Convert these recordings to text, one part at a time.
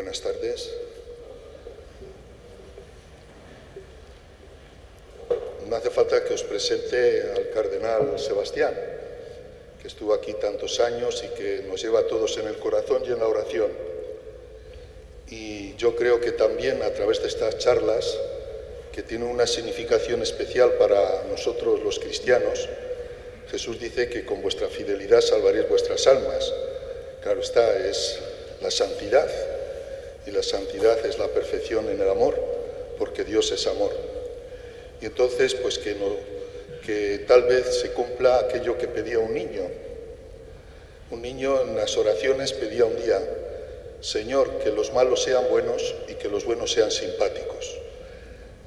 buenas tardes. No hace falta que os presente al cardenal Sebastián, que estuvo aquí tantos años y que nos lleva a todos en el corazón y en la oración. Y yo creo que también a través de estas charlas, que tienen una significación especial para nosotros los cristianos, Jesús dice que con vuestra fidelidad salvaréis vuestras almas. Claro está, es la santidad. Y la santidad es la perfección en el amor, porque Dios es amor. Y entonces, pues que, no, que tal vez se cumpla aquello que pedía un niño. Un niño en las oraciones pedía un día, Señor, que los malos sean buenos y que los buenos sean simpáticos.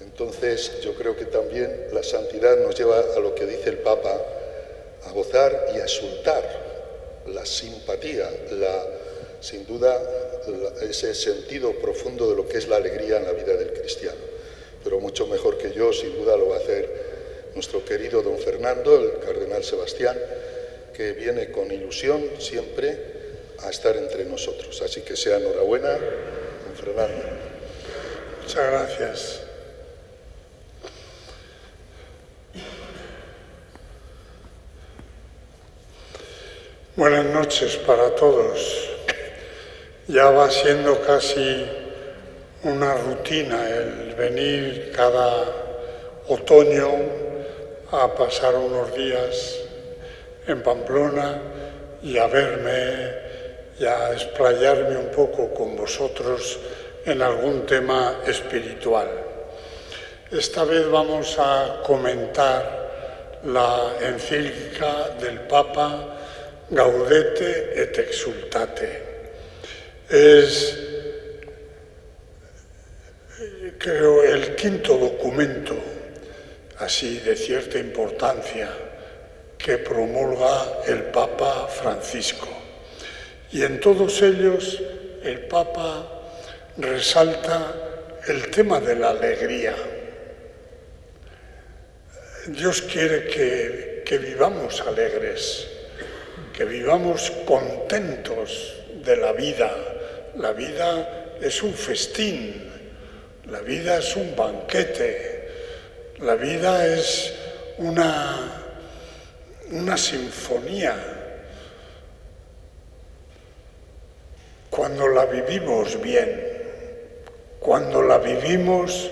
Entonces, yo creo que también la santidad nos lleva a lo que dice el Papa, a gozar y a la simpatía, la, sin duda ese sentido profundo de lo que es la alegría en la vida del cristiano. Pero mucho mejor que yo, sin duda, lo va a hacer nuestro querido don Fernando, el cardenal Sebastián, que viene con ilusión siempre a estar entre nosotros. Así que sea enhorabuena, don Fernando. Muchas gracias. Buenas noches para todos. Ya va siendo casi una rutina el venir cada otoño a pasar unos días en Pamplona y a verme y a explayarme un poco con vosotros en algún tema espiritual. Esta vez vamos a comentar la encíclica del Papa Gaudete et Exultate es, creo, el quinto documento, así de cierta importancia, que promulga el Papa Francisco. Y en todos ellos el Papa resalta el tema de la alegría. Dios quiere que, que vivamos alegres, que vivamos contentos de la vida, la vida es un festín, la vida es un banquete, la vida es una, una sinfonía. Cuando la vivimos bien, cuando la vivimos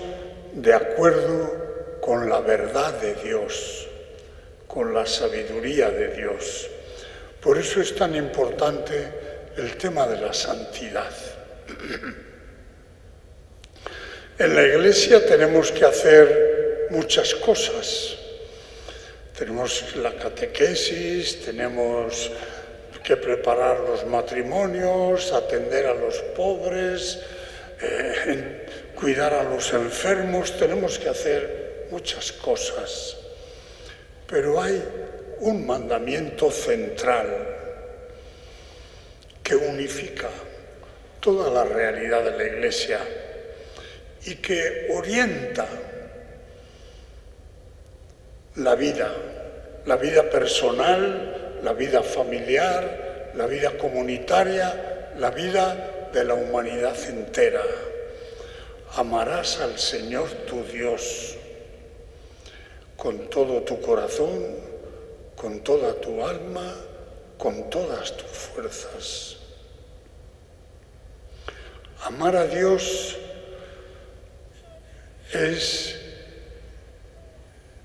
de acuerdo con la verdad de Dios, con la sabiduría de Dios. Por eso es tan importante el tema de la santidad. En la iglesia tenemos que hacer muchas cosas. Tenemos la catequesis, tenemos que preparar los matrimonios, atender a los pobres, eh, cuidar a los enfermos, tenemos que hacer muchas cosas. Pero hay un mandamiento central que unifica toda la realidad de la Iglesia y que orienta la vida, la vida personal, la vida familiar, la vida comunitaria, la vida de la humanidad entera. Amarás al Señor tu Dios con todo tu corazón, con toda tu alma, con todas tus fuerzas. Amar a Dios es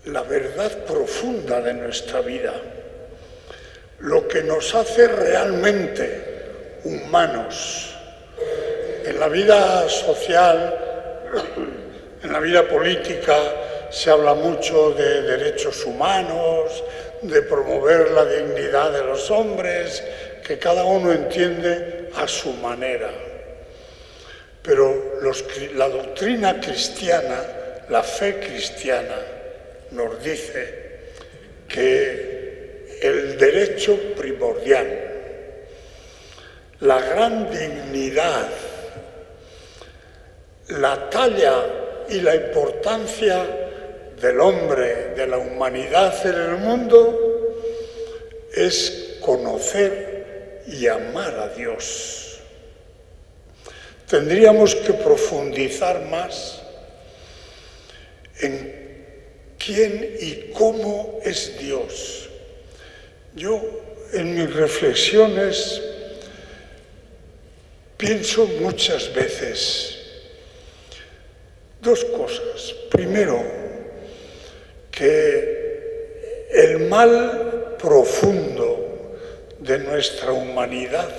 la verdad profunda de nuestra vida, lo que nos hace realmente humanos. En la vida social, en la vida política, se habla mucho de derechos humanos, de promover la dignidad de los hombres, que cada uno entiende a su manera. Pero la doctrina cristiana, la fe cristiana, nos dice que el derecho primordial, la gran dignidad, la talla y la importancia del hombre, de la humanidad en el mundo, es conocer y amar a Dios. tendríamos que profundizar más en quién y cómo es Dios. Yo en mis reflexiones pienso muchas veces dos cosas. Primero, que el mal profundo de nuestra humanidad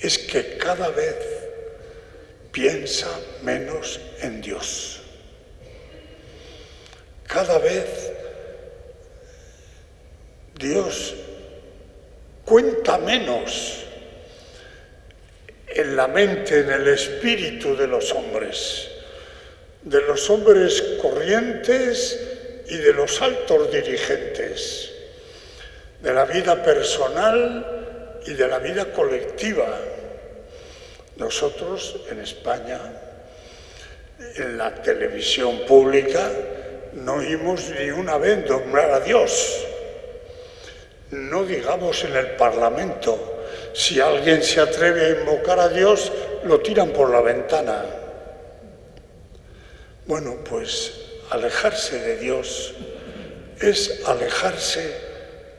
es que cada vez piensa menos en Dios. Cada vez Dios cuenta menos en la mente, en el espíritu de los hombres, de los hombres corrientes y de los altos dirigentes, de la vida personal y de la vida colectiva. Nosotros en España, en la televisión pública, no oímos ni una vez nombrar a Dios. No digamos en el Parlamento. Si alguien se atreve a invocar a Dios, lo tiran por la ventana. Bueno, pues alejarse de Dios es alejarse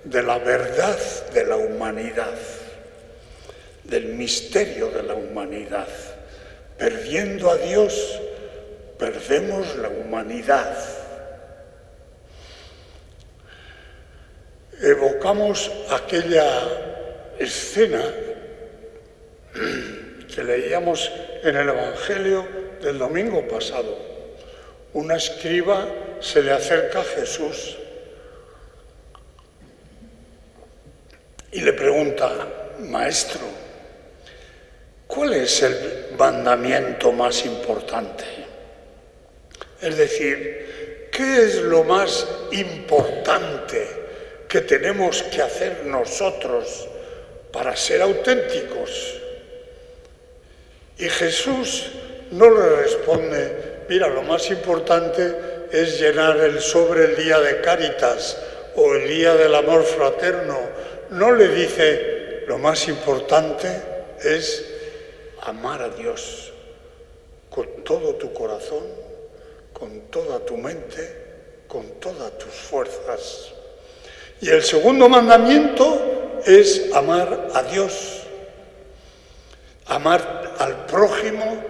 de la verdad de la humanidad del misterio de la humanidad. Perdiendo a Dios, perdemos la humanidad. Evocamos aquella escena que leíamos en el Evangelio del domingo pasado. Una escriba se le acerca a Jesús y le pregunta, Maestro, ¿Cuál es el mandamiento más importante? Es decir, ¿qué es lo más importante que tenemos que hacer nosotros para ser auténticos? Y Jesús no le responde, mira, lo más importante es llenar el sobre el día de Cáritas o el día del amor fraterno. No le dice, lo más importante es amar a Dios con todo tu corazón, con toda tu mente, con todas tus fuerzas. Y el segundo mandamiento es amar a Dios, amar al prójimo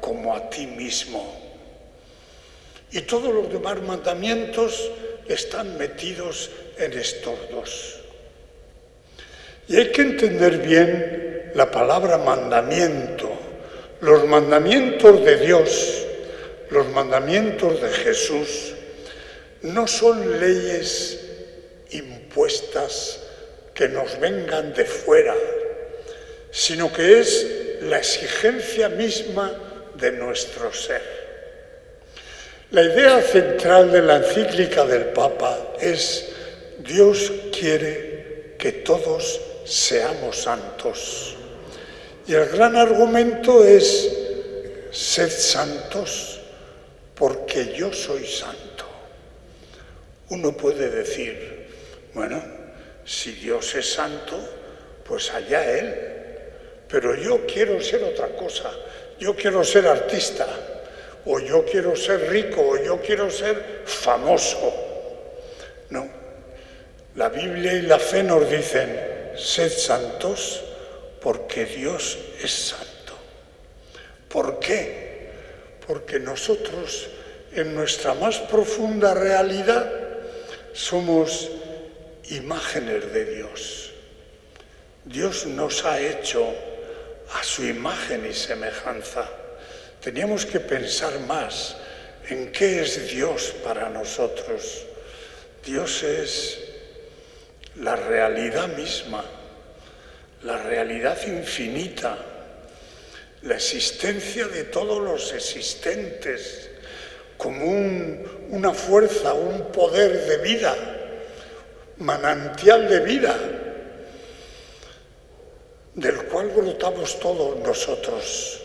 como a ti mismo. Y todos los demás mandamientos están metidos en estos dos. Y hay que entender bien la palabra mandamiento, los mandamientos de Dios, los mandamientos de Jesús, no son leyes impuestas que nos vengan de fuera, sino que es la exigencia misma de nuestro ser. La idea central de la encíclica del Papa es Dios quiere que todos seamos santos. Y el gran argumento es, sed santos porque yo soy santo. Uno puede decir, bueno, si Dios es santo, pues allá Él. Pero yo quiero ser otra cosa. Yo quiero ser artista, o yo quiero ser rico, o yo quiero ser famoso. No. La Biblia y la fe nos dicen, sed santos porque Dios es santo. ¿Por qué? Porque nosotros en nuestra más profunda realidad somos imágenes de Dios. Dios nos ha hecho a su imagen y semejanza. Teníamos que pensar más en qué es Dios para nosotros. Dios es la realidad misma la realidad infinita, la existencia de todos los existentes, como una fuerza, un poder de vida, manantial de vida, del cual brotamos todos nosotros.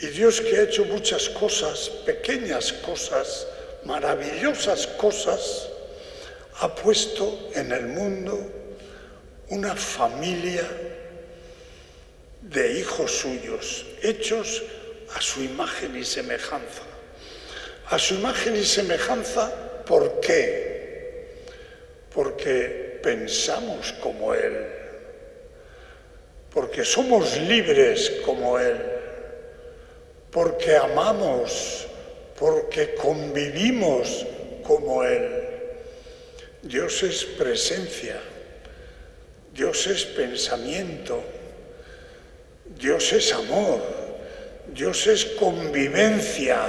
Y Dios que ha hecho muchas cosas, pequeñas cosas, maravillosas cosas, ha puesto en el mundo una familia de hijos suyos, hechos a su imagen y semejanza. A su imagen y semejanza, ¿por qué? Porque pensamos como Él, porque somos libres como Él, porque amamos, porque convivimos como Él. Dios es presencia, Dios es pensamiento, Dios es amor, Dios es convivencia,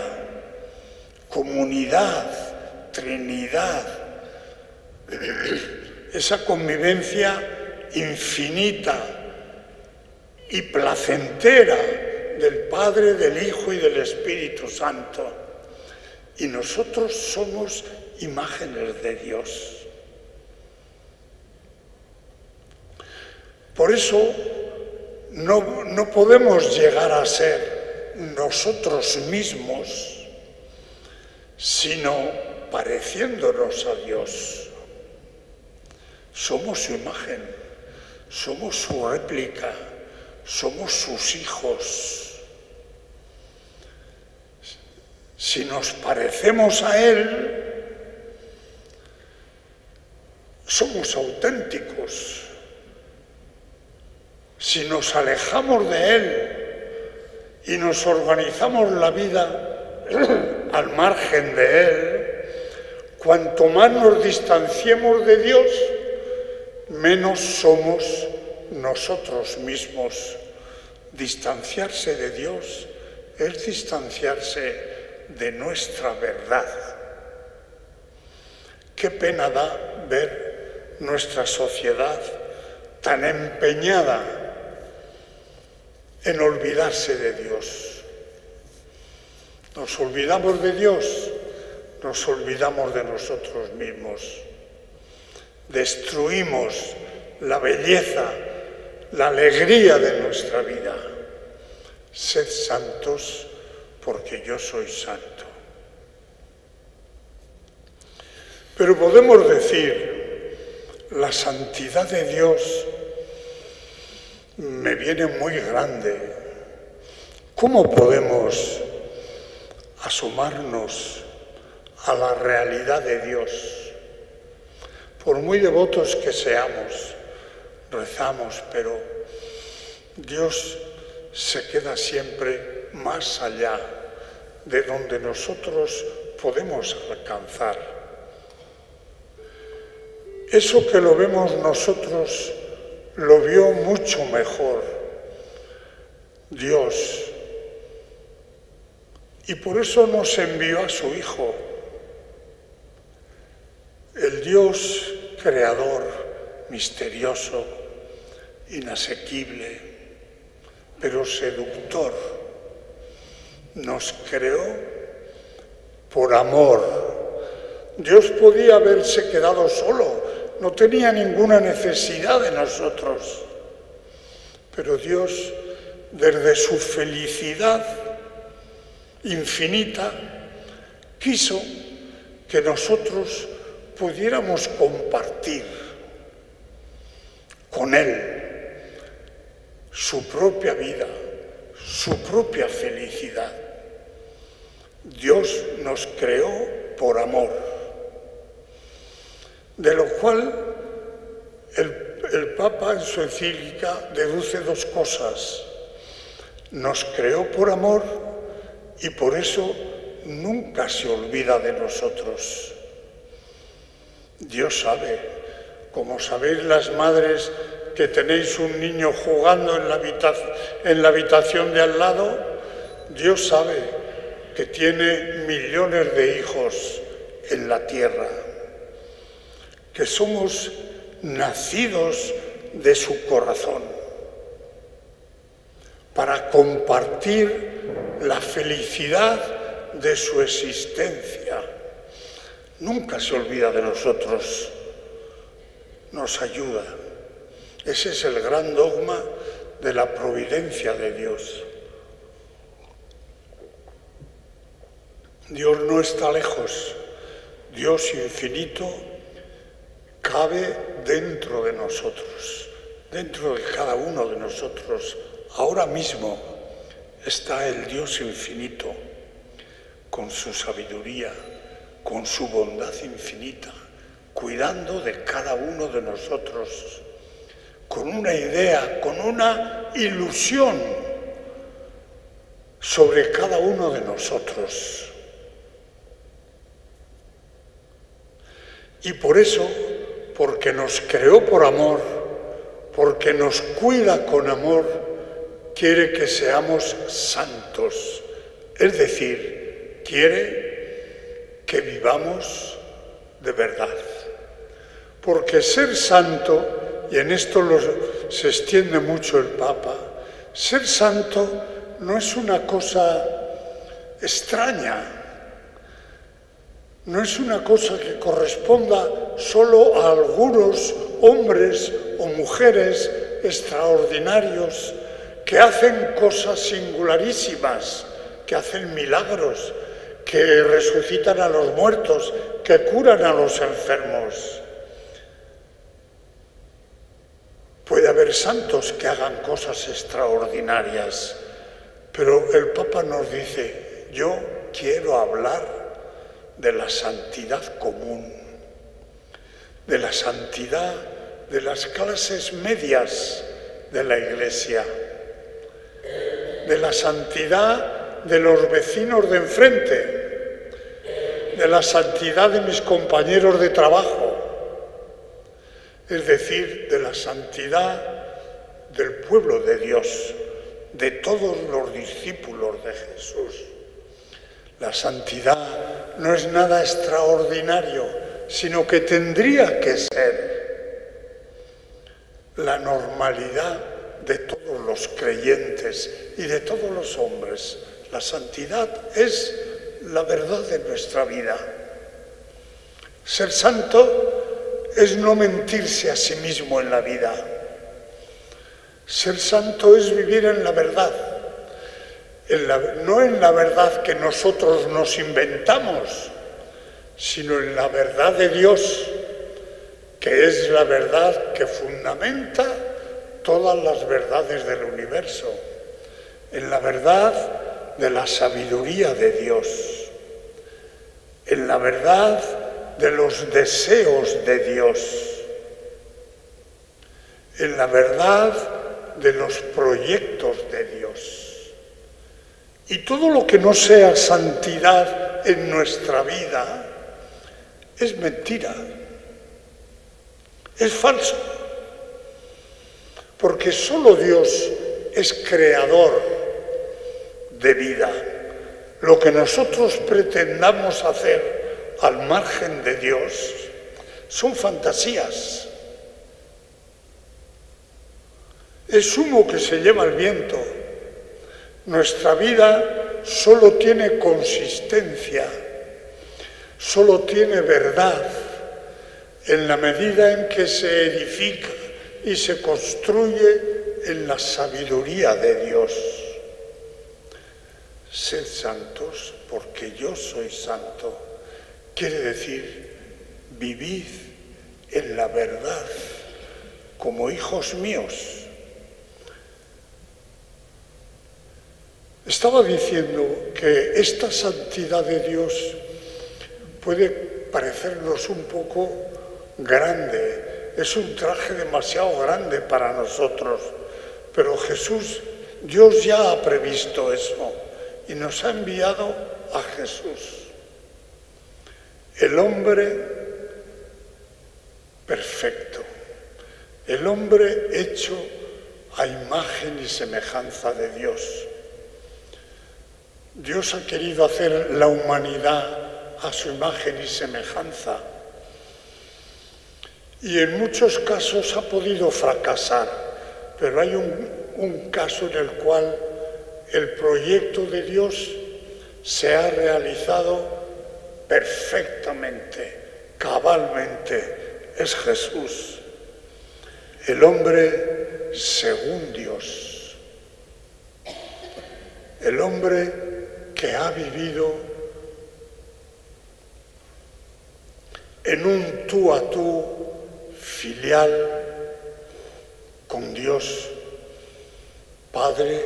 comunidad, trinidad. Esa convivencia infinita y placentera del Padre, del Hijo y del Espíritu Santo. Y nosotros somos imágenes de Dios. Por eso no, podemos llegar a ser nosotros mismos, sino pareciéndonos a Dios. Somos su imagen, somos su réplica, somos sus hijos. Si nos parecemos a Él, somos auténticos. Si nos alejamos de Él y nos organizamos la vida al margen de Él, cuanto más nos distanciemos de Dios, menos somos nosotros mismos. Distanciarse de Dios es distanciarse de nuestra verdad. Qué pena da ver nuestra sociedad tan empeñada en olvidarse de Dios. Nos olvidamos de Dios, nos olvidamos de nosotros mismos. Destruimos la belleza, la alegría de nuestra vida. Sed santos porque yo soy santo. Pero podemos decir, la santidad de Dios me viene muy grande. ¿Cómo podemos asomarnos a la realidad de Dios? Por muy devotos que seamos, rezamos, pero Dios se queda siempre más allá de donde nosotros podemos alcanzar. Eso que lo vemos nosotros lo vio mucho mejor Dios. Y por eso nos envió a su Hijo, el Dios creador, misterioso, inasequible, pero seductor. Nos creó por amor. Dios podía haberse quedado solo no tenía ninguna necesidad de nosotros. Pero Dios, desde su felicidad infinita, quiso que nosotros pudiéramos compartir con Él su propia vida, su propia felicidad. Dios nos creó por amor de lo cual el, Papa en su encíclica deduce dos cosas. Nos creó por amor y por eso nunca se olvida de nosotros. Dios sabe, como sabéis las madres que tenéis un niño jugando en la, en la habitación de al lado, Dios sabe que tiene millones de hijos en la tierra que somos nacidos de su corazón para compartir la felicidad de su existencia. Nunca se olvida de nosotros, nos ayuda. Ese es el gran dogma de la providencia de Dios. Dios no está lejos, Dios infinito cabe dentro de nosotros, dentro de cada uno de nosotros ahora mismo está el Dios infinito con su sabiduría, con su bondad infinita, cuidando de cada uno de nosotros, con una idea, con una ilusión sobre cada uno de nosotros. Y por eso, porque nos creó por amor, porque nos cuida con amor, quiere que seamos santos. Es decir, quiere que vivamos de verdad. Porque ser santo, y en esto se extiende mucho el Papa, ser santo no es una cosa extraña, no es una cosa que corresponda solo a algunos hombres o mujeres extraordinarios que hacen cosas singularísimas, que hacen milagros, que resucitan a los muertos, que curan a los enfermos. Puede haber santos que hagan cosas extraordinarias, pero el Papa nos dice, yo quiero hablar de la santidad común, de la santidad de las clases medias de la Iglesia, de la santidad de los vecinos de enfrente, de la santidad de mis compañeros de trabajo, es decir, de la santidad del pueblo de Dios, de todos los discípulos de Jesús. La santidad no es nada extraordinario, sino que tendría que ser la normalidad de todos los creyentes y de todos los hombres. La santidad es la verdad de nuestra vida. Ser santo es no mentirse a sí mismo en la vida. Ser santo es vivir en la verdad no en la verdad que nosotros nos inventamos, sino en la verdad de Dios, que es la verdad que fundamenta todas las verdades del universo, en la verdad de la sabiduría de Dios, en la verdad de los deseos de Dios, en la verdad de los proyectos de Dios. Y todo lo que no sea santidad en nuestra vida es mentira, es falso, porque solo Dios es creador de vida. Lo que nosotros pretendamos hacer al margen de Dios son fantasías. Es humo que se lleva el viento nuestra vida solo tiene consistencia, solo tiene verdad en la medida en que se edifica y se construye en la sabiduría de Dios. Sed santos porque yo soy santo. Quiere decir, vivid en la verdad como hijos míos. Estaba diciendo que esta santidad de Dios puede parecernos un poco grande, es un traje demasiado grande para nosotros, pero Jesús, Dios ya ha previsto eso y nos ha enviado a Jesús, el hombre perfecto, el hombre hecho a imagen y semejanza de Dios Dios ha querido hacer la humanidad a su imagen y semejanza. Y en muchos casos ha podido fracasar, pero hay un, caso en el cual el proyecto de Dios se ha realizado perfectamente, cabalmente. Es Jesús, el hombre según Dios, el hombre que ha vivido en un tú a tú filial con Dios, Padre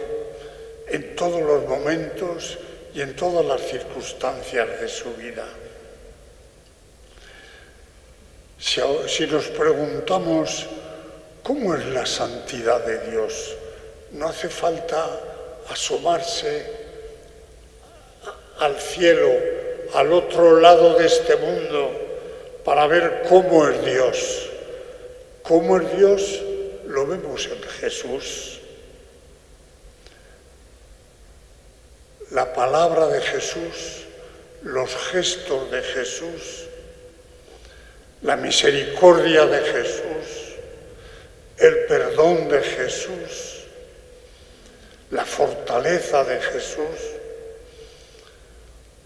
en todos los momentos y en todas las circunstancias de su vida. Si, nos preguntamos cómo es la santidad de Dios, no hace falta asomarse al cielo, al otro lado de este mundo, para ver cómo es Dios. ¿Cómo es Dios? Lo vemos en Jesús. La palabra de Jesús, los gestos de Jesús, la misericordia de Jesús, el perdón de Jesús, la fortaleza de Jesús,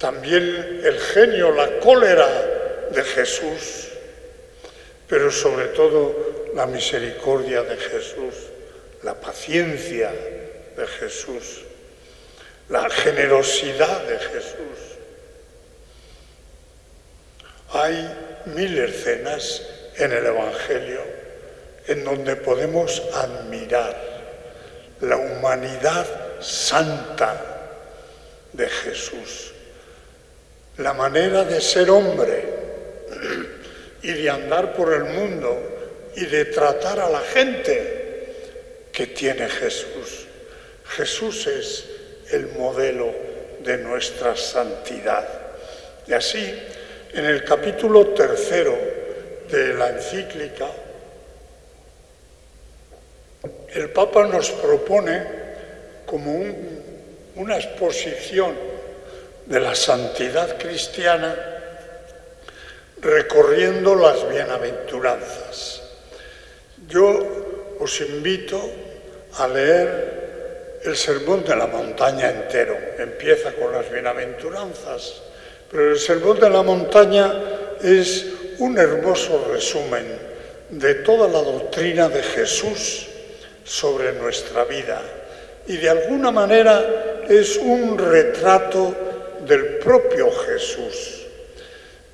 también el genio, la cólera de Jesús, pero sobre todo la misericordia de Jesús, la paciencia de Jesús, la generosidad de Jesús. Hay mil escenas en el Evangelio en donde podemos admirar la humanidad santa de Jesús, la manera de ser hombre y de andar por el mundo y de tratar a la gente que tiene Jesús. Jesús es el modelo de nuestra santidad. Y así en el capítulo tercero de la encíclica, el Papa nos propone como una exposición de la santidad cristiana recorriendo las bienaventuranzas. Yo os invito a leer el Sermón de la Montaña entero. Empieza con las bienaventuranzas pero el Sermón de la Montaña es un hermoso resumen de toda la doctrina de Jesús sobre nuestra vida y de alguna manera es un retrato del propio Jesús.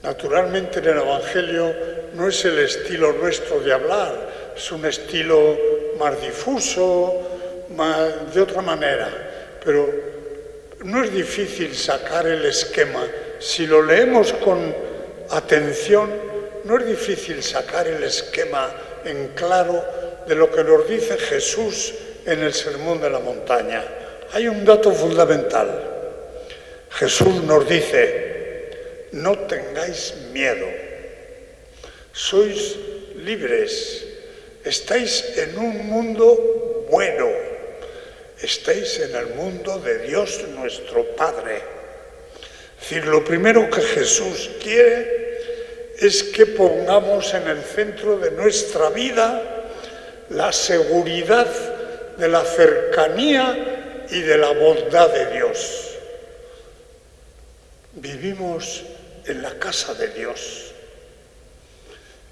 Naturalmente en el Evangelio no es el estilo nuestro de hablar, es un estilo más difuso, más, de otra manera, pero no es difícil sacar el esquema si lo leemos con atención, no es difícil sacar el esquema en claro de lo que nos dice Jesús en el Sermón de la Montaña. Hay un dato fundamental. Jesús nos dice, no tengáis miedo, sois libres, estáis en un mundo bueno, estáis en el mundo de Dios nuestro Padre. Es decir, lo primero que Jesús quiere es que pongamos en el centro de nuestra vida la seguridad de la cercanía y de la bondad de Dios. Vivimos en la casa de Dios.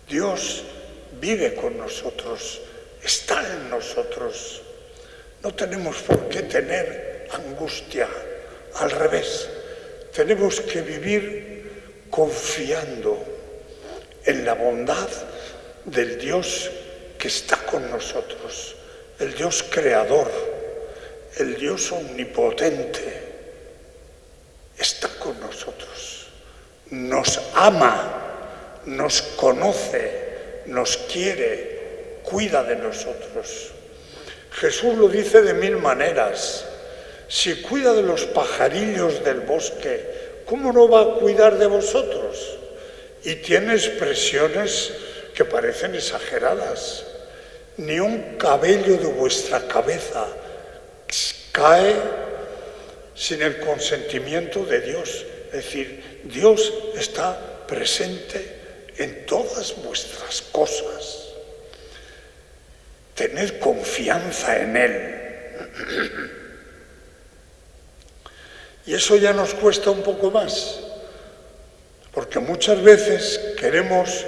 Dios vive con nosotros, está en nosotros. No tenemos por qué tener angustia, al revés tenemos que vivir confiando en la bondad del Dios que está con nosotros, el Dios creador, el Dios omnipotente, está con nosotros, nos ama, nos conoce, nos quiere, cuida de nosotros. Jesús lo dice de mil maneras si cuida de los pajarillos del bosque, ¿cómo no va a cuidar de vosotros? Y tiene expresiones que parecen exageradas. Ni un cabello de vuestra cabeza cae sin el consentimiento de Dios. Es decir, Dios está presente en todas vuestras cosas. Tened confianza en Él. Y eso ya nos cuesta un poco más, porque muchas veces queremos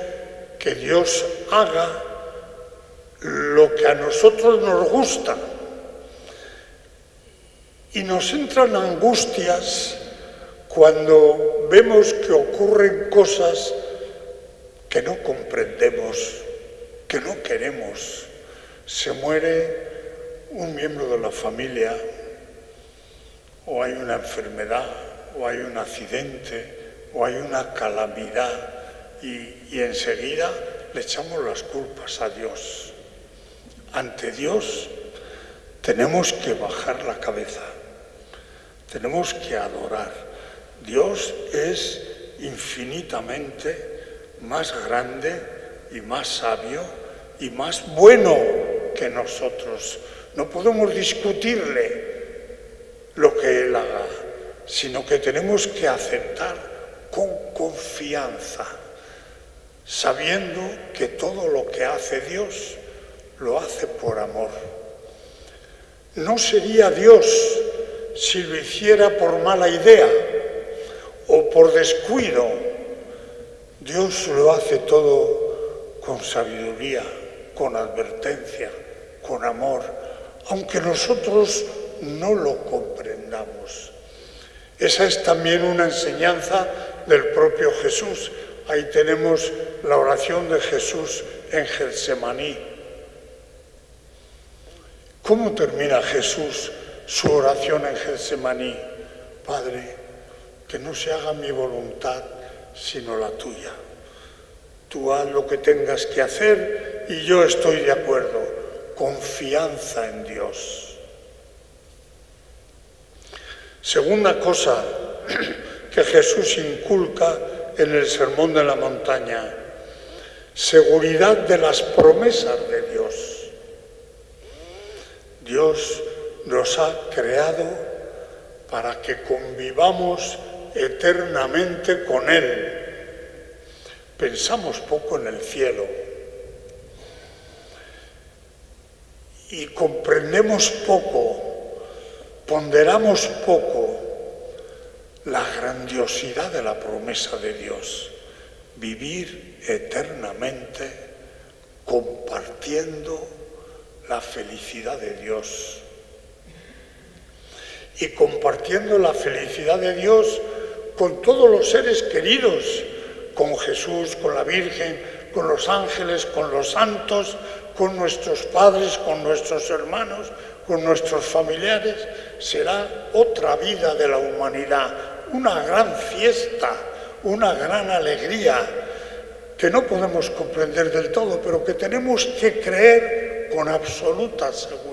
que Dios haga lo que a nosotros nos gusta. Y nos entran angustias cuando vemos que ocurren cosas que no comprendemos, que no queremos. Se muere un miembro de la familia o hay una enfermedad o hay un accidente o hay una calamidad y, enseguida le echamos las culpas a Dios. Ante Dios tenemos que bajar la cabeza, tenemos que adorar. Dios es infinitamente más grande y más sabio y más bueno que nosotros. No podemos discutirle lo que Él haga, sino que tenemos que aceptar con confianza, sabiendo que todo lo que hace Dios lo hace por amor. No sería Dios si lo hiciera por mala idea o por descuido. Dios lo hace todo con sabiduría, con advertencia, con amor, aunque nosotros no lo comprendamos. Esa es también una enseñanza del propio Jesús. Ahí tenemos la oración de Jesús en Getsemaní. ¿Cómo termina Jesús su oración en Getsemaní? Padre, que no se haga mi voluntad sino la tuya. Tú haz lo que tengas que hacer y yo estoy de acuerdo. Confianza en Dios. Segunda cosa que Jesús inculca en el Sermón de la Montaña, seguridad de las promesas de Dios. Dios nos ha creado para que convivamos eternamente con Él. Pensamos poco en el cielo y comprendemos poco, ponderamos poco la grandiosidad de la promesa de Dios, vivir eternamente compartiendo la felicidad de Dios. Y compartiendo la felicidad de Dios con todos los seres queridos, con Jesús, con la Virgen, con los ángeles, con los santos, con nuestros padres, con nuestros hermanos, con nuestros familiares, será otra vida de la humanidad, una gran fiesta, una gran alegría que no podemos comprender del todo, pero que tenemos que creer con absoluta seguridad.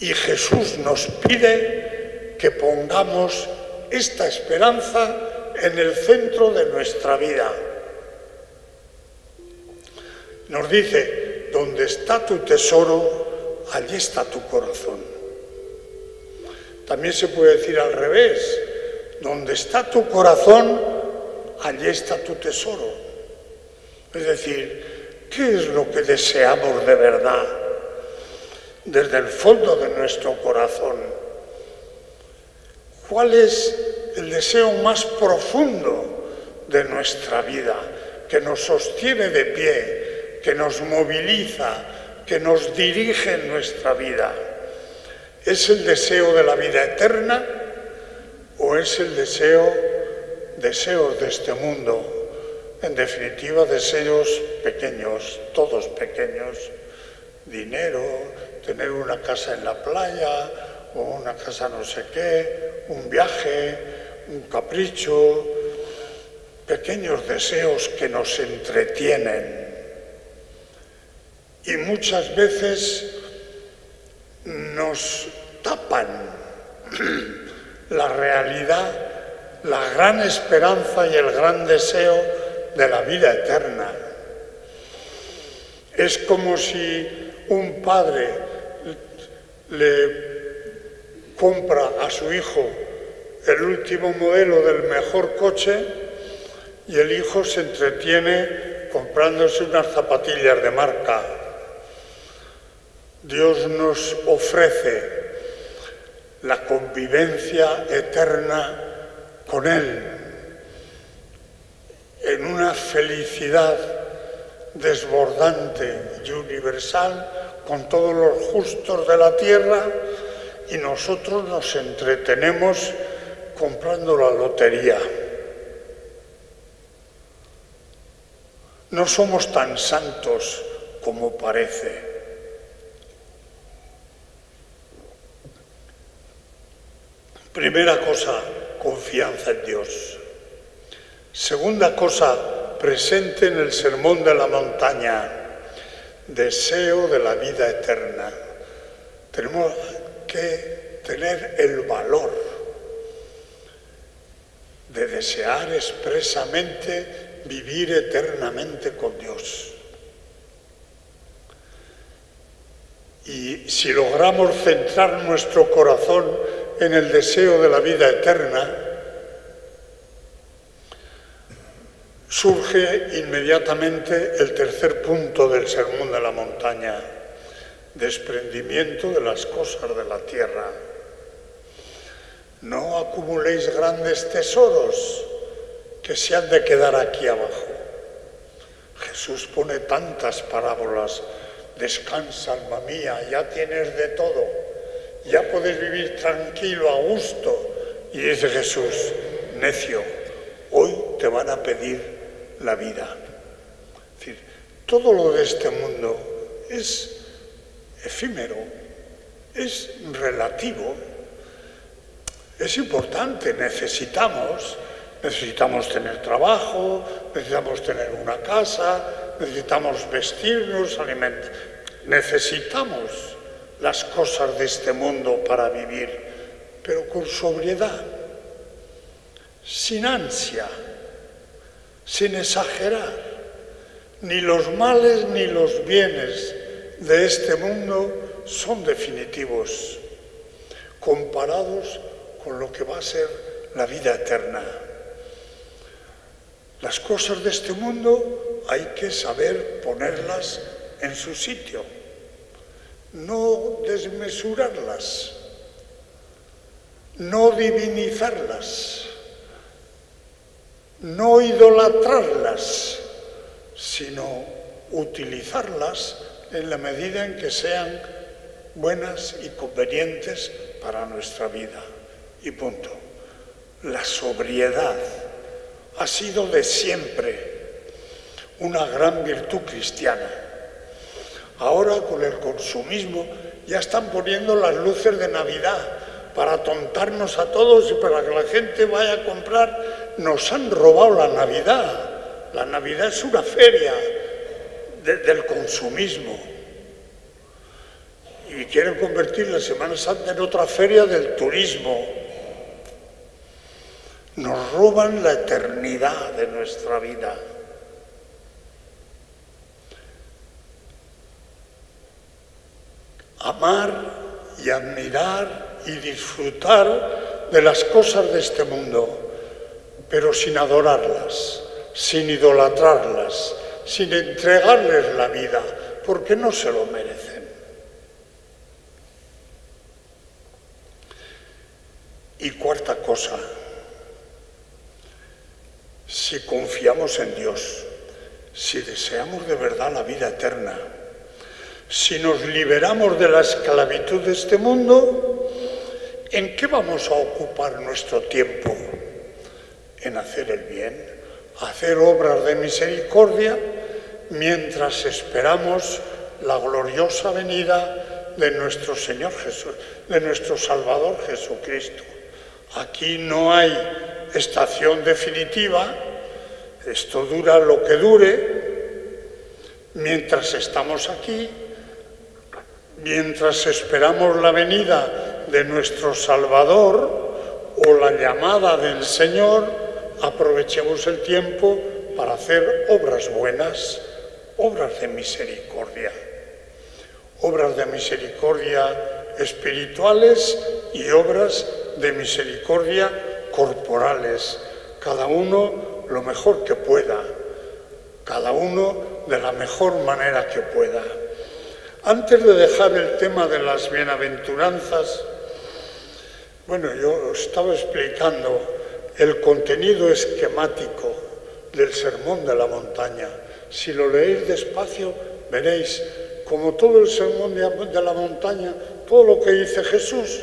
Y Jesús nos pide que pongamos esta esperanza en el centro de nuestra vida. Nos dice, donde está tu tesoro, allí está tu corazón. También se puede decir al revés, donde está tu corazón, allí está tu tesoro. Es decir, ¿qué es lo que deseamos de verdad desde el fondo de nuestro corazón? ¿Cuál es el deseo más profundo de nuestra vida, que nos sostiene de pie, que nos moviliza, que nos dirige en nuestra vida? ¿Es el deseo de la vida eterna o es el deseo, deseos de este mundo? En definitiva, deseos pequeños, todos pequeños. Dinero, tener una casa en la playa o una casa no sé qué, un viaje, un capricho, pequeños deseos que nos entretienen. Y muchas veces nos tapan la realidad, la gran esperanza y el gran deseo de la vida eterna. Es como si un padre le compra a su hijo el último modelo del mejor coche y el hijo se entretiene comprándose unas zapatillas de marca. Dios nos ofrece la convivencia eterna con Él en una felicidad desbordante y universal con todos los justos de la tierra y nosotros nos entretenemos comprando la lotería. No somos tan santos como parece. Primera cosa, confianza en Dios. Segunda cosa, presente en el sermón de la montaña deseo de la vida eterna. Tenemos que tener el valor de desear expresamente vivir eternamente con Dios. Y si logramos centrar nuestro corazón en el deseo de la vida eterna, surge inmediatamente el tercer punto del Sermón de la Montaña, desprendimiento de las cosas de la tierra. No acumuléis grandes tesoros que se han de quedar aquí abajo. Jesús pone tantas parábolas. Descansa, alma mía, ya tienes de todo. Ya puedes vivir tranquilo, a gusto. Y dice Jesús, necio, hoy te van a pedir la vida. Es decir, todo lo de este mundo es efímero, es relativo, es importante, necesitamos, necesitamos tener trabajo, necesitamos tener una casa, necesitamos vestirnos, alimentar, necesitamos las cosas de este mundo para vivir, pero con sobriedad, sin ansia, sin exagerar. Ni los males ni los bienes de este mundo son definitivos comparados con lo que va a ser la vida eterna. Las cosas de este mundo hay que saber ponerlas en su sitio, no desmesurarlas, no divinizarlas, no idolatrarlas, sino utilizarlas en la medida en que sean buenas y convenientes para nuestra vida. Y punto. La sobriedad ha sido de siempre una gran virtud cristiana. Ahora con el consumismo ya están poniendo las luces de Navidad para tontarnos a todos y para que la gente vaya a comprar. Nos han robado la Navidad. La Navidad es una feria del consumismo. Y quieren convertir la Semana Santa en otra feria del turismo nos roban la eternidad de nuestra vida. Amar y admirar y disfrutar de las cosas de este mundo, pero sin adorarlas, sin idolatrarlas, sin entregarles la vida, porque no se lo merecen. Y cuarta cosa, si confiamos en Dios, si deseamos de verdad la vida eterna, si nos liberamos de la esclavitud de este mundo, ¿en qué vamos a ocupar nuestro tiempo? En hacer el bien, hacer obras de misericordia, mientras esperamos la gloriosa venida de nuestro Señor Jesús, de nuestro Salvador Jesucristo. Aquí no hay estación definitiva, esto dura lo que dure, mientras estamos aquí, mientras esperamos la venida de nuestro Salvador o la llamada del Señor, aprovechemos el tiempo para hacer obras buenas, obras de misericordia, obras de misericordia espirituales y obras de misericordia corporales, cada uno lo mejor que pueda, cada uno de la mejor manera que pueda. Antes de dejar el tema de las bienaventuranzas, bueno, yo estaba explicando el contenido esquemático del sermón de la montaña. Si lo leéis despacio, veréis como todo el sermón de la montaña, todo lo que dice Jesús,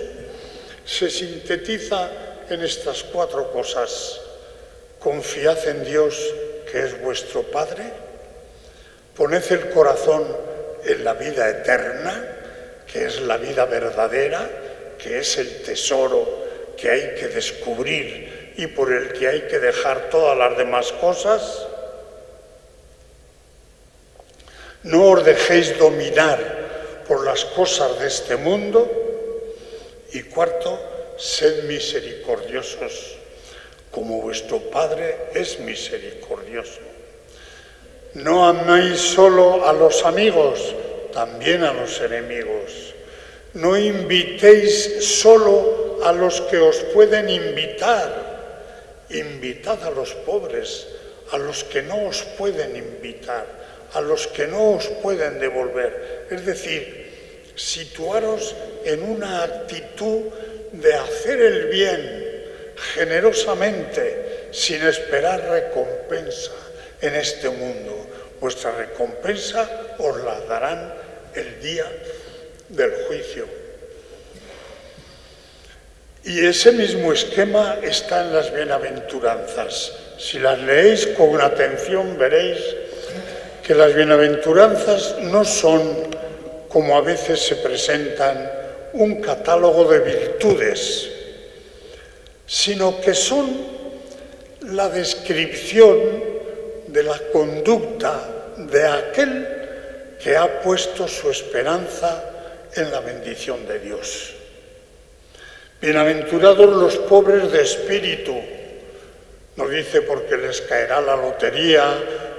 se sintetiza en estas cuatro cosas. Confiad en Dios, que es vuestro Padre. Poned el corazón en la vida eterna, que es la vida verdadera, que es el tesoro que hay que descubrir y por el que hay que dejar todas las demás cosas? No os dejéis dominar por las cosas de este mundo. Y cuarto, sed misericordiosos, como vuestro Padre es misericordioso. No améis solo a los amigos, también a los enemigos. No invitéis solo a los que os pueden invitar. Invitad a los pobres, a los que no os pueden invitar a los que no os pueden devolver. Es decir, situaros en una actitud de hacer el bien generosamente, sin esperar recompensa en este mundo. Vuestra recompensa os la darán el día del juicio. Y ese mismo esquema está en las bienaventuranzas. Si las leéis con atención veréis que las bienaventuranzas no son, como a veces se presentan, un catálogo de virtudes, sino que son la descripción de la conducta de aquel que ha puesto su esperanza en la bendición de Dios. Bienaventurados los pobres de espíritu, no dice porque les caerá la lotería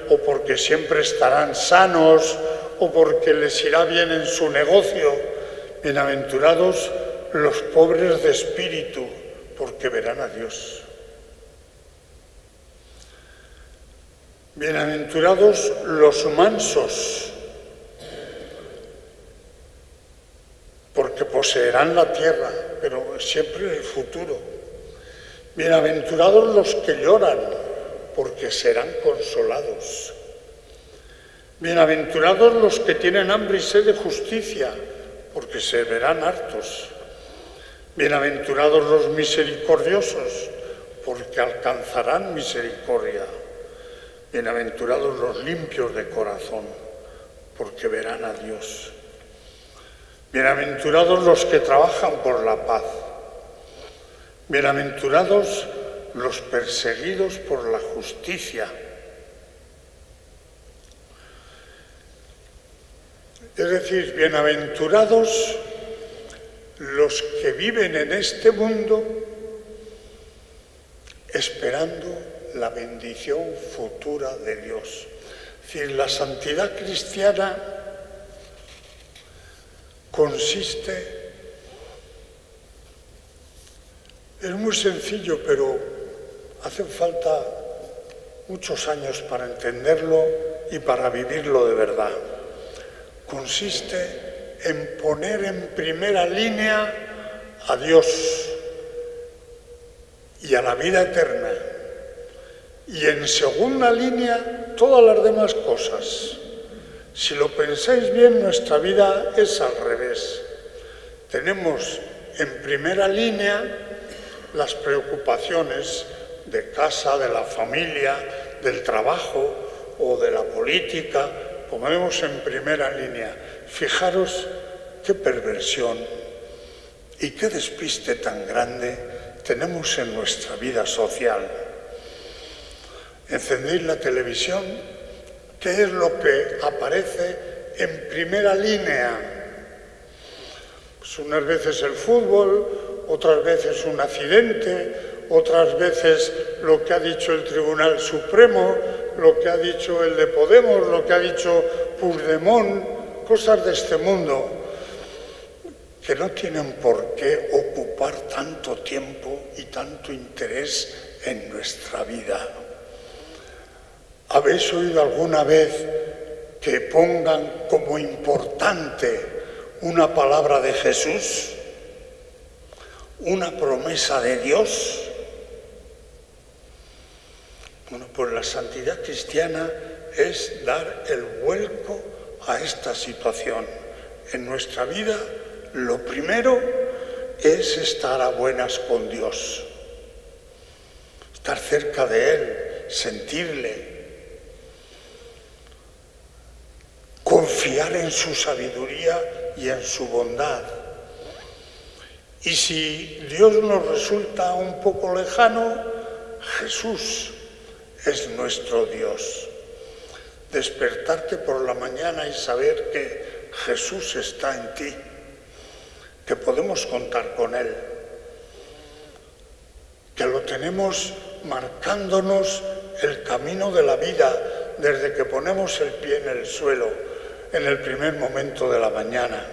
o porque siempre estarán sanos o porque les irá bien en su negocio. Bienaventurados los pobres de espíritu, porque verán a Dios. Bienaventurados los mansos, porque poseerán la tierra, pero siempre el futuro. Bienaventurados los que lloran, porque serán consolados. Bienaventurados los que tienen hambre y sed de justicia, porque se verán hartos. Bienaventurados los misericordiosos, porque alcanzarán misericordia. Bienaventurados los limpios de corazón, porque verán a Dios. Bienaventurados los que trabajan por la paz. Bienaventurados los perseguidos por la justicia. Es decir, bienaventurados los que viven en este mundo esperando la bendición futura de Dios. Es decir, la santidad cristiana consiste, es muy sencillo, pero Hacen falta muchos años para entenderlo y para vivirlo de verdad. Consiste en poner en primera línea a Dios y a la vida eterna. Y en segunda línea todas las demás cosas. Si lo pensáis bien, nuestra vida es al revés. Tenemos en primera línea las preocupaciones de casa, de la familia, del trabajo o de la política, ponemos en primera línea. Fijaros qué perversión y qué despiste tan grande tenemos en nuestra vida social. Encendéis la televisión, ¿qué es lo que aparece en primera línea? Pues unas veces el fútbol, otras veces un accidente, otras veces lo que ha dicho el Tribunal Supremo, lo que ha dicho el de Podemos, lo que ha dicho Puigdemont, cosas de este mundo que no tienen por qué ocupar tanto tiempo y tanto interés en nuestra vida. ¿Habéis oído alguna vez que pongan como importante una palabra de Jesús? ¿Una promesa de Dios? Bueno, pues la santidad cristiana es dar el vuelco a esta situación. En nuestra vida lo primero es estar a buenas con Dios, estar cerca de Él, sentirle, confiar en su sabiduría y en su bondad Y si Dios nos resulta un poco lejano, Jesús es nuestro Dios. Despertarte por la mañana y saber que Jesús está en ti, que podemos contar con Él, que lo tenemos marcándonos el camino de la vida desde que ponemos el pie en el suelo en el primer momento de la mañana.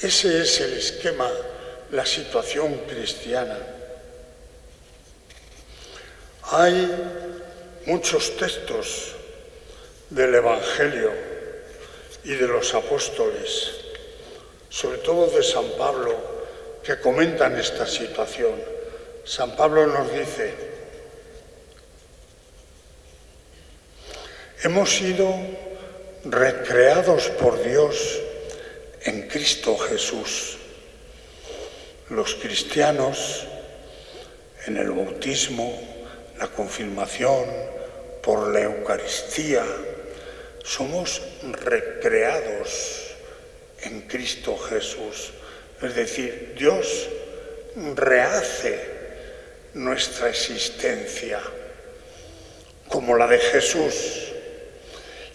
Ese es el esquema, la situación cristiana. Hay muchos textos del Evangelio y de los apóstoles, sobre todo de San Pablo, que comentan esta situación. San Pablo nos dice, hemos sido recreados por Dios en Cristo Jesús. Los cristianos en el bautismo, la confirmación, por la Eucaristía, somos recreados en Cristo Jesús. Es decir, Dios rehace nuestra existencia como la de Jesús.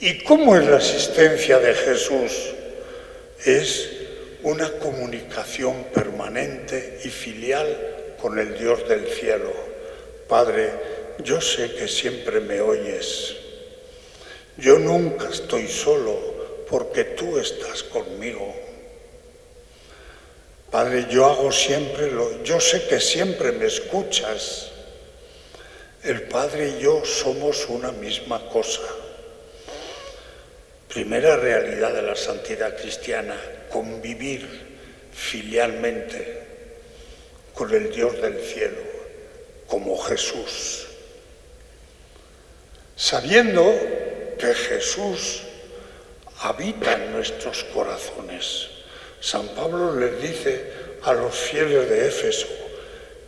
¿Y cómo es la existencia de Jesús? es una comunicación permanente y filial con el Dios del cielo. Padre, yo sé que siempre me oyes. Yo nunca estoy solo porque tú estás conmigo. Padre, yo hago siempre lo, yo sé que siempre me escuchas. El Padre y yo somos una misma cosa. Primera realidad de la santidad cristiana, convivir filialmente con el Dios del cielo, como Jesús. Sabiendo que Jesús habita en nuestros corazones. San Pablo les dice a los fieles de Éfeso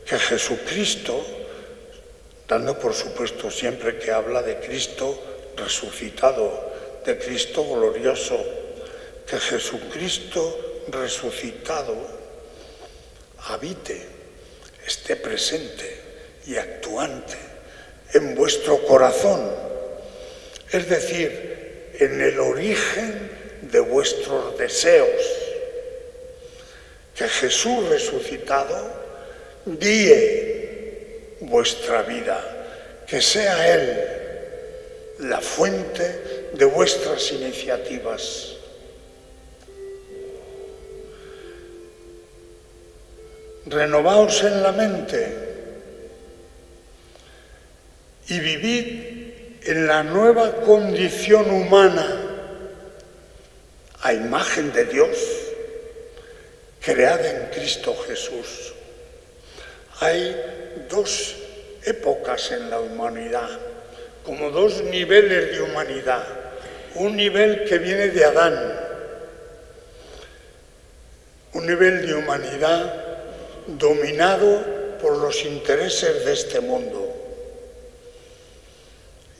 que Jesucristo, dando por supuesto siempre que habla de Cristo resucitado, de Cristo glorioso, que Jesucristo resucitado habite, esté presente y actuante en vuestro corazón, es decir, en el origen de vuestros deseos. Que Jesús resucitado guíe vuestra vida, que sea Él la fuente de vuestras iniciativas. Renovaos en la mente y vivid en la nueva condición humana a imagen de Dios creada en Cristo Jesús. Hay dos épocas en la humanidad, como dos niveles de humanidad un nivel que viene de Adán, un nivel de humanidad dominado por los intereses de este mundo.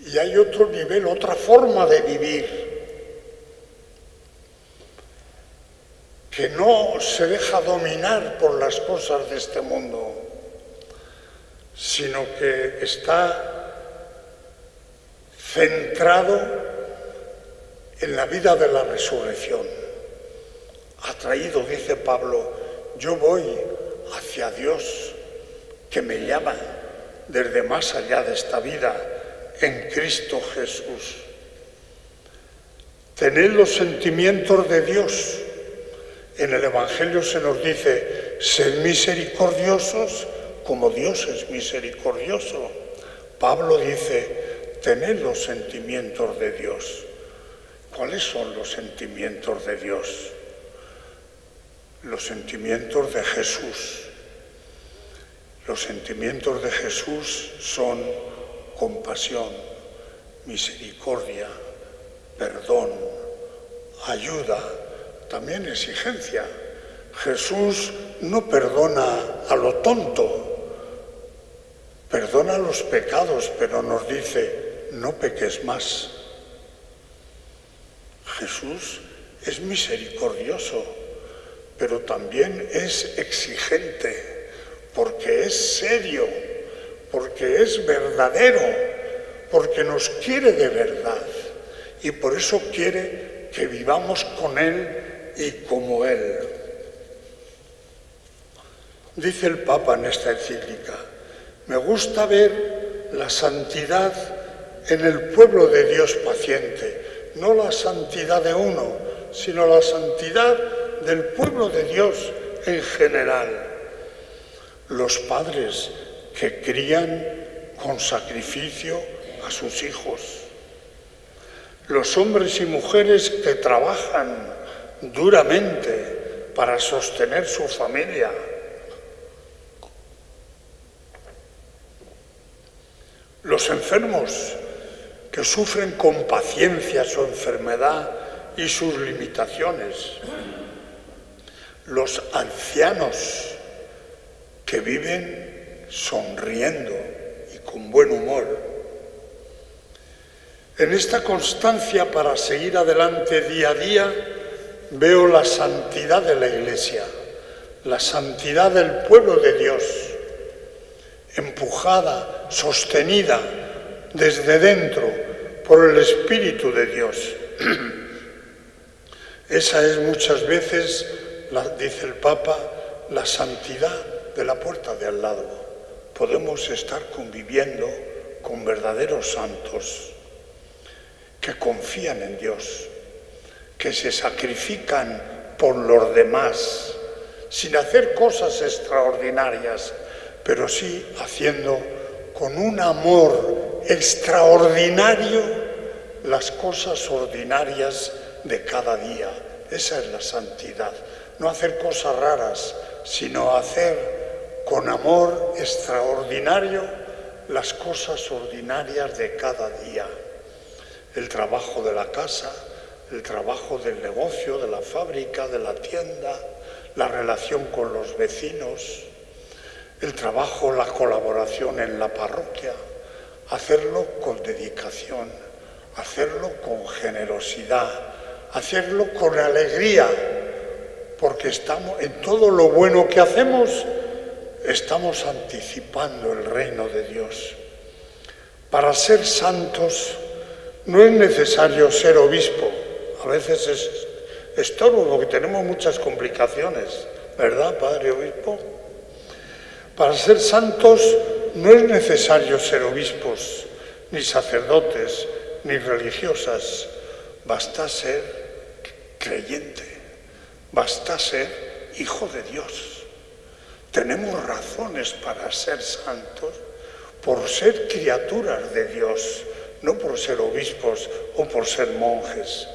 Y hay otro nivel, otra forma de vivir, que no se deja dominar por las cosas de este mundo, sino que está centrado en la vida de la resurrección. Atraído, dice Pablo, yo voy hacia Dios que me llama desde más allá de esta vida en Cristo Jesús. Tened los sentimientos de Dios. En el Evangelio se nos dice, sed misericordiosos como Dios es misericordioso. Pablo dice, tened los sentimientos de Dios. ¿Cuáles son los sentimientos de Dios? Los sentimientos de Jesús. Los sentimientos de Jesús son compasión, misericordia, perdón, ayuda, también exigencia. Jesús no perdona a lo tonto, perdona los pecados, pero nos dice, no peques más. Jesús es misericordioso, pero también es exigente, porque es serio, porque es verdadero, porque nos quiere de verdad y por eso quiere que vivamos con Él y como Él. Dice el Papa en esta encíclica, me gusta ver la santidad en el pueblo de Dios paciente, no la santidad de uno, sino la santidad del pueblo de Dios en general. Los padres que crían con sacrificio a sus hijos. Los hombres y mujeres que trabajan duramente para sostener su familia Los enfermos que sufren con paciencia su enfermedad y sus limitaciones. Los ancianos que viven sonriendo y con buen humor. En esta constancia para seguir adelante día a día veo la santidad de la Iglesia, la santidad del pueblo de Dios empujada, sostenida desde dentro por el Espíritu de Dios. Esa es muchas veces, dice el Papa, la santidad de la puerta de al lado. Podemos estar conviviendo con verdaderos santos que confían en Dios, que se sacrifican por los demás, sin hacer cosas extraordinarias, pero sí haciendo con un amor extraordinario las cosas ordinarias de cada día. Esa es la santidad. No hacer cosas raras, sino hacer con amor extraordinario las cosas ordinarias de cada día. El trabajo de la casa, el trabajo del negocio, de la fábrica, de la tienda, la relación con los vecinos, el trabajo, la colaboración en la parroquia, hacerlo con dedicación, hacerlo con generosidad, hacerlo con alegría, porque estamos en todo lo bueno que hacemos, estamos anticipando el reino de Dios. Para ser santos no es necesario ser obispo, a veces es estorbo porque tenemos muchas complicaciones, ¿verdad, Padre Obispo? Para ser santos no es necesario ser obispos, ni sacerdotes, ni religiosas. Basta ser creyente, basta ser hijo de Dios. Tenemos razones para ser santos por ser criaturas de Dios, no por ser obispos o por ser monjes,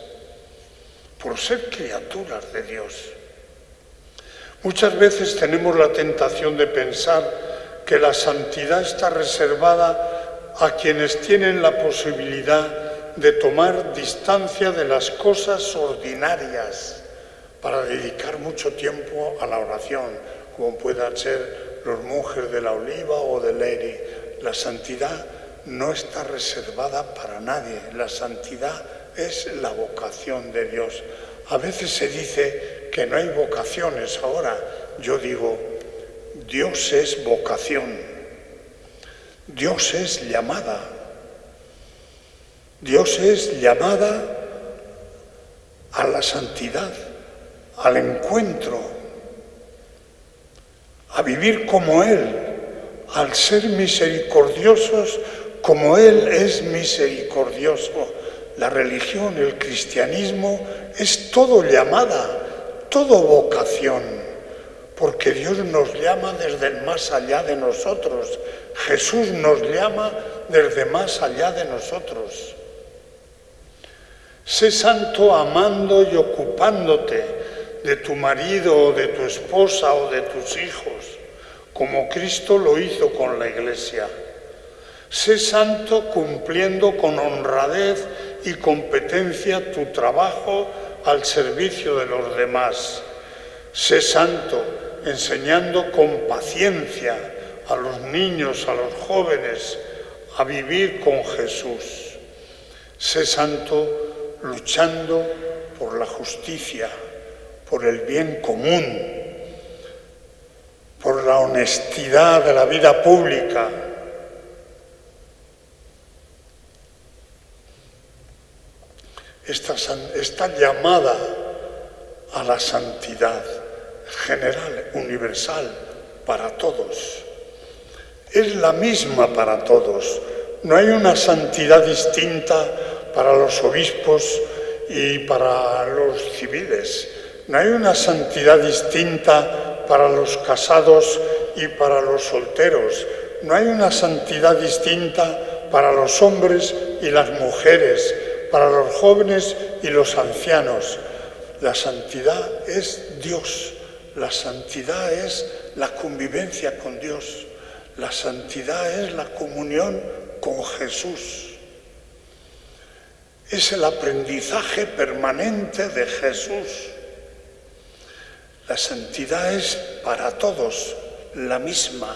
por ser criaturas de Dios. Muchas veces tenemos la tentación de pensar que la santidad está reservada a quienes tienen la posibilidad de tomar distancia de las cosas ordinarias para dedicar mucho tiempo a la oración, como puedan ser los monjes de la Oliva o de Leri. La santidad no está reservada para nadie, la santidad es la vocación de Dios. A veces se dice que no hay vocaciones ahora. Yo digo, Dios es vocación. Dios es llamada. Dios es llamada a la santidad, al encuentro, a vivir como Él, al ser misericordiosos como Él es misericordioso. La religión, el cristianismo es todo llamada, todo vocación, porque Dios nos llama desde más allá de nosotros. Jesús nos llama desde más allá de nosotros. Sé santo amando y ocupándote de tu marido o de tu esposa o de tus hijos, como Cristo lo hizo con la iglesia. Sé santo cumpliendo con honradez y competencia tu trabajo al servicio de los demás. Sé santo enseñando con paciencia a los niños, a los jóvenes, a vivir con Jesús. Sé santo luchando por la justicia, por el bien común, por la honestidad de la vida pública. Esta, esta llamada a la santidad general, universal, para todos. Es la misma para todos. No hay una santidad distinta para los obispos y para los civiles. No hay una santidad distinta para los casados y para los solteros. No hay una santidad distinta para los hombres y las mujeres, para los jóvenes y los ancianos. La santidad es Dios. La santidad es la convivencia con Dios. La santidad es la comunión con Jesús. Es el aprendizaje permanente de Jesús. La santidad es para todos la misma.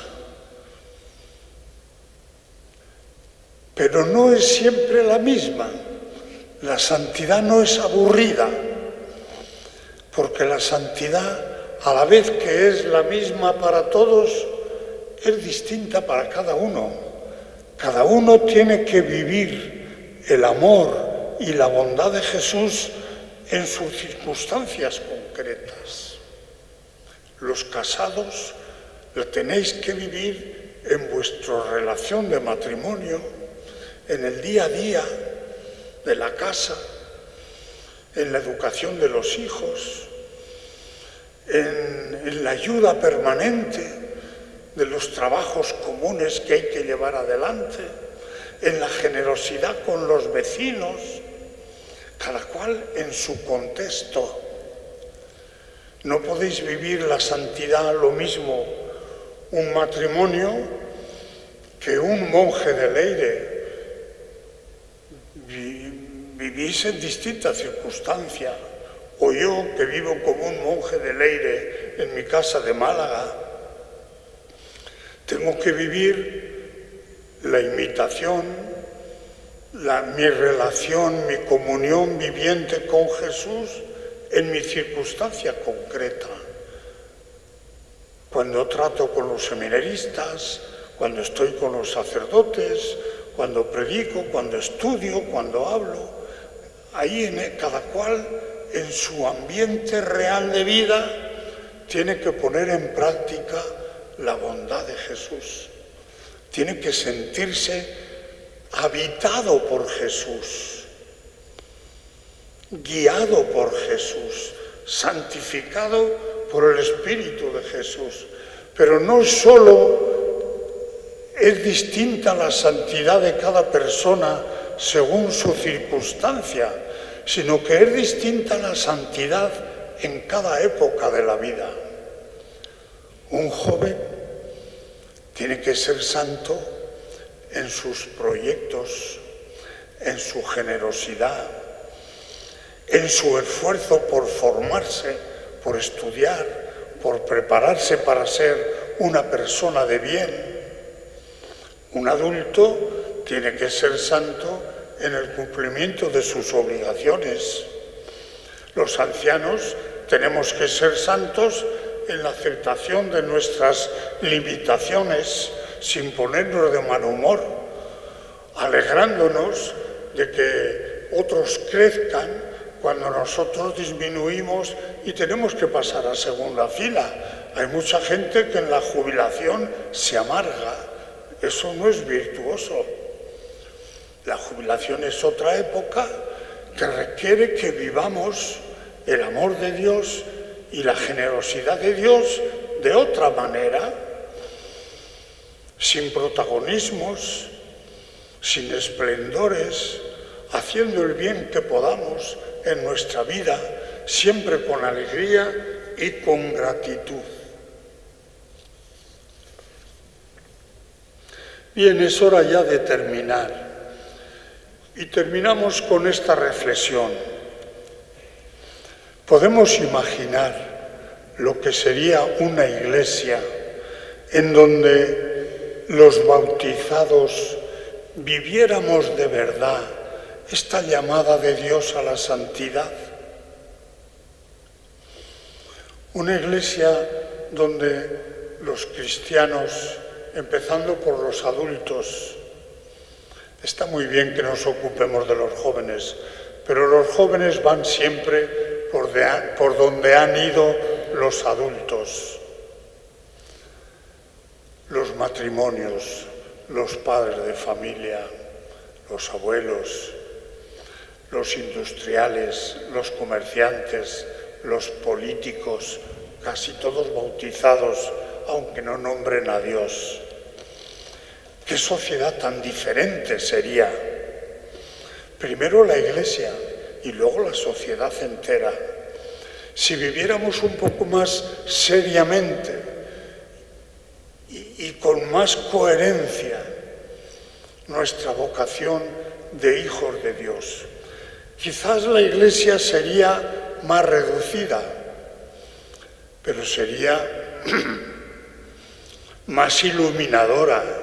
Pero no es siempre la misma. La santidad no es aburrida, porque la santidad, a la vez que es la misma para todos, es distinta para cada uno. Cada uno tiene que vivir el amor y la bondad de Jesús en sus circunstancias concretas. Los casados lo tenéis que vivir en vuestra relación de matrimonio, en el día a día de la casa, en la educación de los hijos, en, la ayuda permanente de los trabajos comunes que hay que llevar adelante, en la generosidad con los vecinos, cada cual en su contexto. No podéis vivir la santidad lo mismo un matrimonio que un monje de Leire. Vivís en distintas circunstancias. O yo que vivo como un monje de Leire en mi casa de Málaga, tengo que vivir la imitación, mi relación, mi comunión viviente con Jesús en mi circunstancia concreta. Cuando trato con los seminaristas, cuando estoy con los sacerdotes, cuando predico, cuando estudio, cuando hablo, ahí en cada cual en su ambiente real de vida tiene que poner en práctica la bondad de Jesús. Tiene que sentirse habitado por Jesús, guiado por Jesús, santificado por el Espíritu de Jesús. Pero no solo es distinta la santidad de cada persona según su circunstancia, sino que es distinta la santidad en cada época de la vida. Un joven tiene que ser santo en sus proyectos, en su generosidad, en su esfuerzo por formarse, por estudiar, por prepararse para ser una persona de bien. Un adulto tiene que ser santo en el cumplimiento de sus obligaciones. Los ancianos tenemos que ser santos en la aceptación de nuestras limitaciones sin ponernos de mal humor, alegrándonos de que otros crezcan cuando nosotros disminuimos y tenemos que pasar a segunda fila. Hay mucha gente que en la jubilación se amarga. Eso no es virtuoso. La jubilación es otra época que requiere que vivamos el amor de Dios y la generosidad de Dios de otra manera, sin protagonismos, sin esplendores, haciendo el bien que podamos en nuestra vida, siempre con alegría y con gratitud. Bien, es hora ya de terminar. Y terminamos con esta reflexión. Podemos imaginar lo que sería una iglesia en donde los bautizados viviéramos de verdad esta llamada de Dios a la santidad. Una iglesia donde los cristianos, empezando por los adultos, está muy bien que nos ocupemos de los jóvenes, pero los jóvenes van siempre por, donde han ido los adultos, los matrimonios, los padres de familia, los abuelos, los industriales, los comerciantes, los políticos, casi todos bautizados, aunque no nombren a Dios. ¿Qué sociedad tan diferente sería? Primero la iglesia y luego la sociedad entera. Si viviéramos un poco más seriamente y, con más coherencia nuestra vocación de hijos de Dios. Quizás la iglesia sería más reducida, pero sería más iluminadora.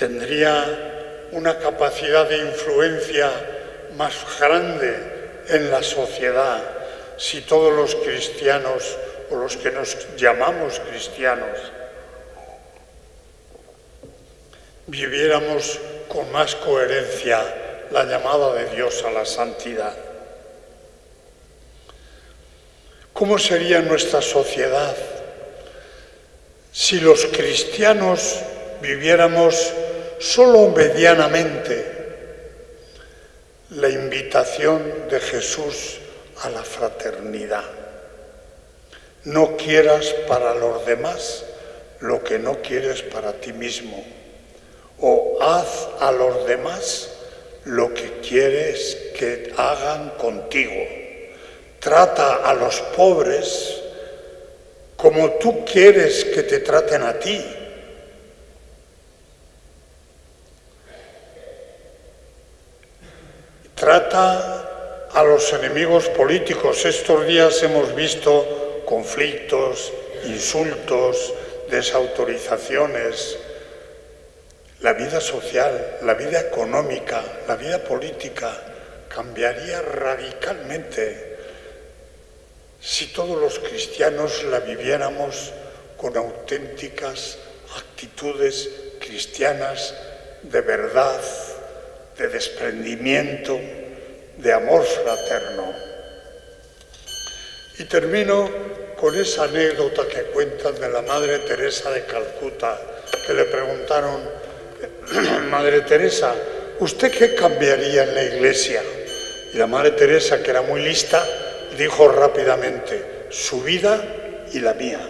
Tendría una capacidad de influencia más grande en la sociedad si todos los cristianos o los que nos llamamos cristianos viviéramos con más coherencia la llamada de Dios a la santidad. ¿Cómo sería nuestra sociedad si los cristianos viviéramos solo medianamente la invitación de Jesús a la fraternidad? No quieras para los demás lo que no quieres para ti mismo o haz a los demás lo que quieres que hagan contigo. Trata a los pobres como tú quieres que te traten a ti. Trata a los enemigos políticos. Estos días hemos visto conflictos, insultos, desautorizaciones la vida social, la vida económica, la vida política cambiaría radicalmente si todos los cristianos la viviéramos con auténticas actitudes cristianas de verdad, de desprendimiento, de amor fraterno. Y termino con esa anécdota que cuentan de la Madre Teresa de Calcuta, que le preguntaron, Madre Teresa, ¿usted qué cambiaría en la iglesia? Y la Madre Teresa, que era muy lista, dijo rápidamente, su vida y la mía.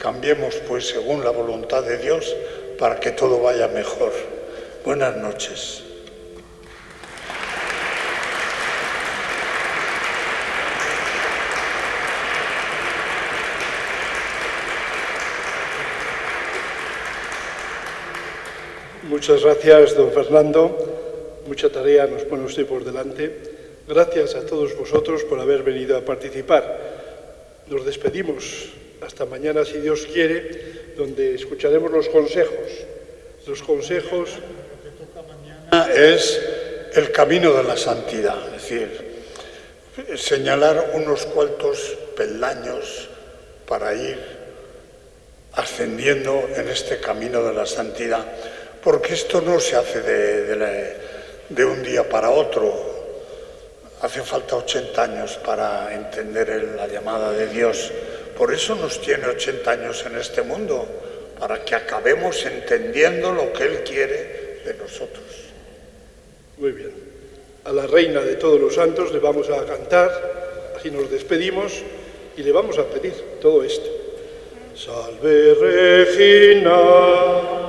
Cambiemos pues según la voluntad de Dios para que todo vaya mejor. Buenas noches. Muchas gracias, don Fernando. Mucha tarea nos pone usted por delante. Gracias a todos vosotros por haber venido a participar. Nos despedimos hasta mañana, si Dios quiere, donde escucharemos los consejos. Los consejos. Es el camino de la santidad, es decir, señalar unos cuantos peldaños para ir ascendiendo en este camino de la santidad porque esto no se hace de, un día para otro. Hace falta 80 años para entender la llamada de Dios. Por eso nos tiene 80 años en este mundo, para que acabemos entendiendo lo que Él quiere de nosotros. Muy bien. A la Reina de todos los santos le vamos a cantar, así nos despedimos, y le vamos a pedir todo esto. Salve Regina.